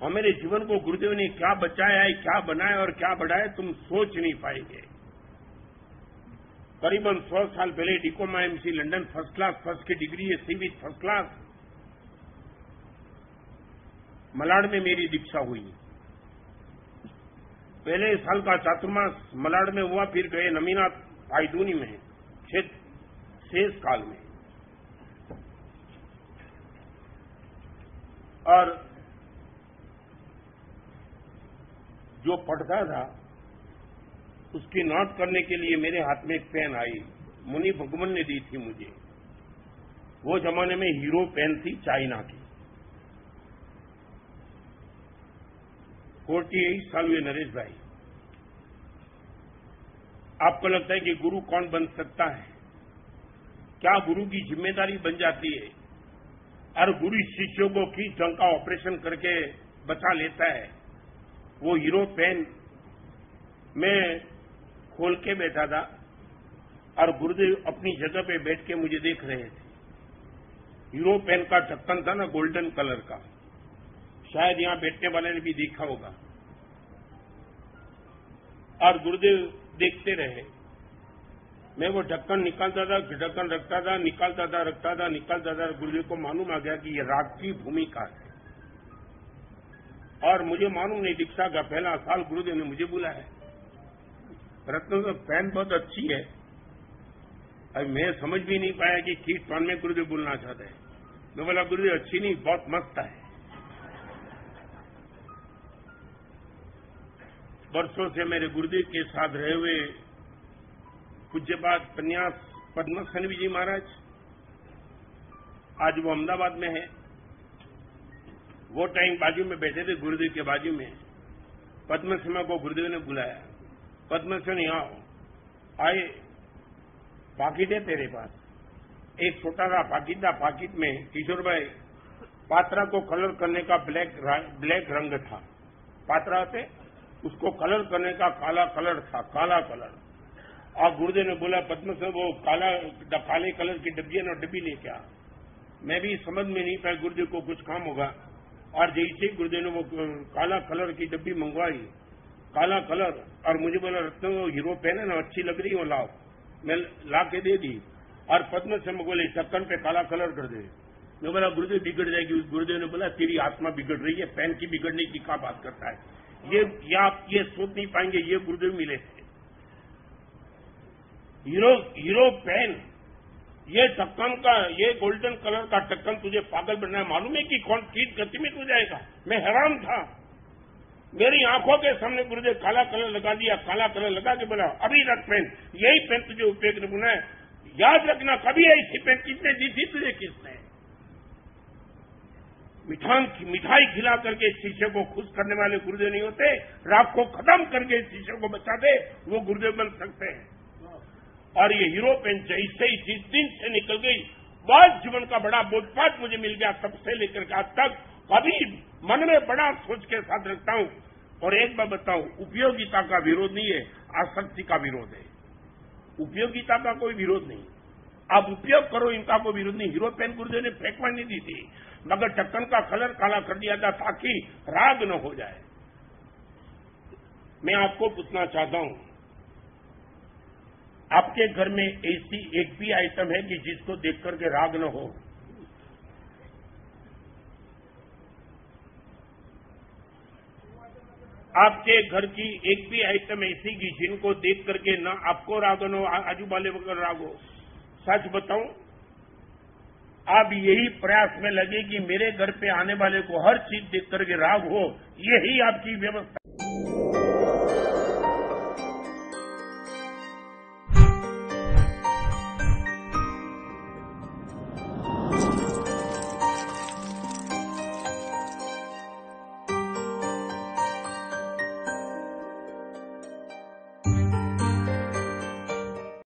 हमारे जीवन को गुरुदेव ने क्या बचाया है, क्या बनाया और क्या बढ़ाया तुम सोच नहीं पाएँगे। करीबन सौ साल पहले डिकोमा MC London first class first की डिग्री है सीवित फ़र्स्ट क्लास मलाड में मेरी दीक्षा हुई। पहले साल का चातुर्मास मलाड में हुआ, फिर गए नमीनाथ आईदूनी में, क्षेत्र शेष काल में। और जो पढ़ता था, उसकी नोट करने के लिए मेरे हाथ में एक पेन आई। मुनि भगवान ने दी थी मुझे। वो जमाने में हीरो पेन थी चाइना की। फोर्टी एट साल हुए नरेश भाई। आपको लगता है कि गुरु कौन बन सकता है? क्या गुरु की ज़िम्मेदारी बन जाती है? और गुरु शिष्यों को किस ढंग का ऑपरेशन करके बचा लेता है? वो हीरो पेन में खोल के बैठा था और गुरुदेव अपनी जगह पे बैठ के मुझे देख रहे थे। हीरो पेन का ढक्कन था ना, गोल्डन कलर का। शायद यहाँ बैठने वाले ने भी देखा होगा। और गुरुदेव देखते रहे। मैं वो ढक्कन निकालता था, ढक्कन रखता था, निकालता था, रखता था, निकालता था। गुरुदेव को मालूम आ गया कि ये राग की भूमिका है। और मुझे मालूम नहीं दीक्षा का पहला साल गुरुदेव ने मुझे बुलाया रत्न तो पेन बहुत अच्छी है। अब मैं समझ भी नहीं पाया कि किस टोन में गुरुदेव बोलना चाहते हैं। मैं बोला, गुरुदेव, अच्छी नहीं, बहुत मस्त है। वर्षों से मेरे गुरुदेव के साथ रहे हुए पन्यास पद्म सनवी जी महाराज, आज वो अहमदाबाद में है। वो टाइम बाजू में बैठे थे, गुरुदेव के बाजू में। पद्म सिंह को गुरुदेव ने बुलाया। पद्मसेन यहाँ आए, पाकिट है तेरे पास। एक छोटा सा पाकिट था, पाकिट में किशोर भाई, पात्रा को कलर करने का ब्लैक ब्लैक रंग था। पात्रा से उसको कलर करने का काला कलर था, काला कलर और गुरुदेव ने बोला पद्म से वो काला काले कलर की डब्बी ना, डब्बी लेके आ। मैं भी समझ में नहीं पाया गुरुदेव को कुछ काम होगा। और जैसे ही गुरुदेव ने वो काला कलर की डब्बी मंगवाई, काला कलर, और मुझे बोला रत्न वो हीरो है ना, अच्छी लग रही हो, लाओ। मैं ला के दे दी, और पद्म से मैं बोले ढक्कन पे काला कलर कर दे। मैं बोला, गुरुदेव बिगड़ जाएगी। उस गुरुदेव ने बोला, तेरी आत्मा बिगड़ रही है पेन की बिगड़ने की क्या बात करता है? ये ये आप ये सोच नहीं पाएँगे, ये गुरुदेव मिले हीरो हीरो पेन ये ढक्कन का, ये गोल्डन कलर का ढक्कन तुझे पागल बनना है मालूम है कि कौन किस गति में तू जाएगा? मैं हैरान था। मेरी आँखों के सामने गुरुदेव काला कलर लगा दिया, काला कलर लगा के बोला, अभी रख पेन, यही पेन तुझे उपयोग ने बुना है। याद रखना, कभी ऐसी पेन किसने दी थी तुझे किसने? मिठान मिठाई खिला करके शीशे को खुश करने वाले गुरुदेव नहीं होते। रात को खत्म करके शीशे को बचाते वो गुरुदेव बन सकते हैं। और ये हीरो पेन जैसे ही जिस दिन से निकल गई बहुत जीवन का बड़ा बोधपाठ मुझे मिल गया तब से लेकर के आज तक। कभी मन में बड़ा सोच के साथ रखता हूँ। और एक बार बताऊँ, उपयोगिता का विरोध नहीं है, आसक्ति का विरोध है। उपयोगिता का कोई विरोध नहीं। आप उपयोग करो, इनका कोई विरोध नहीं। हीरो पेन गुरुदेव ने फेंकवा नहीं दी थी। मगर ढक्कन का कलर काला कर दिया था ताकि राग न हो जाए। मैं आपको पूछना चाहता हूँ आपके घर में ऐसी एक भी आइटम है कि जिसको देख करके राग न हो। आपके घर की एक भी आइटम ऐसी की जिनको देख करके ना आपको राग न हो आजू बाले वगैरह राग हो। सच बताऊँ, आप यही प्रयास में लगे कि मेरे घर पे आने वाले को हर चीज़ देख करके राग हो, यही आपकी व्यवस्था।